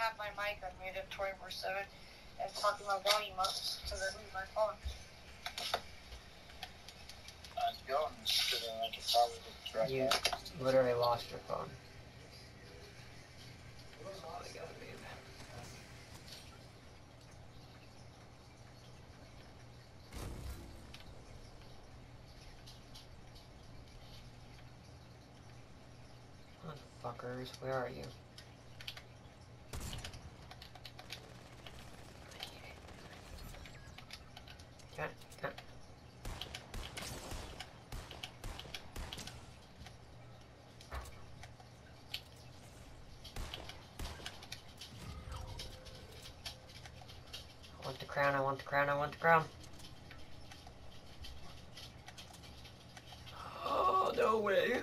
have my mic unmuted 24 7 and talking my volume up because I lose my phone. I was going I could probably just You it. literally lost your phone. Oh my god, babe. Fuckers, where are you? I want the crown, I want the crown, I want the crown. Oh, no way.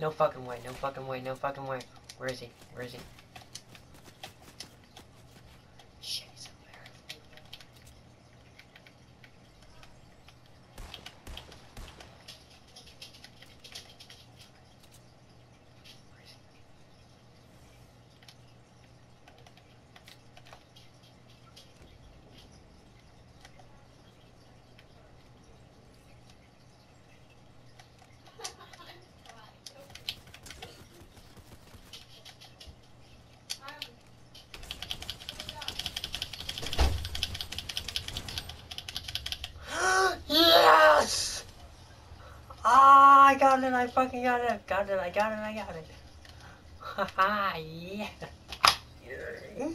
No fucking way, no fucking way, no fucking way. Where is he? Where is he? Shit, he's up there. Where is he? yes! Ah, I got it, I fucking got it, got it, I got it, I got it. Haha, yeah. yeah.